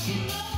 She